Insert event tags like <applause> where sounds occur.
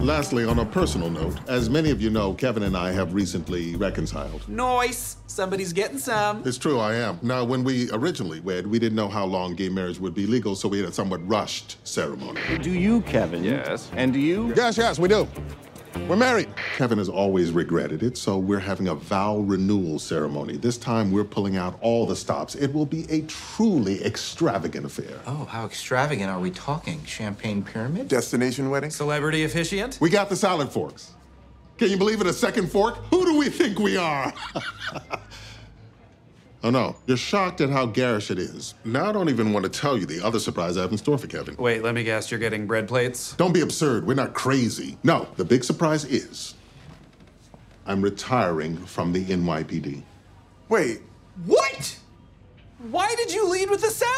Lastly, on a personal note, as many of you know, Kevin and I have recently reconciled. Noise. Somebody's getting some. It's true, I am. Now, when we originally wed, we didn't know how long gay marriage would be legal, so we had a somewhat rushed ceremony. Do you, Kevin? Yes. And do you? Yes, yes, we do. We're married. Kevin has always regretted it, so we're having a vow renewal ceremony. This time, we're pulling out all the stops. It will be a truly extravagant affair. Oh, how extravagant are we talking? Champagne pyramid? Destination wedding? Celebrity officiant? We got the salad forks. Can you believe it? A second fork? Who do we think we are? <laughs> oh no, you're shocked at how garish it is. Now I don't even want to tell you the other surprise I have in store for Kevin. Wait, let me guess. You're getting bread plates? Don't be absurd. We're not crazy. No, the big surprise is I'm retiring from the NYPD. Wait, What? Why did you lead with the salad forks?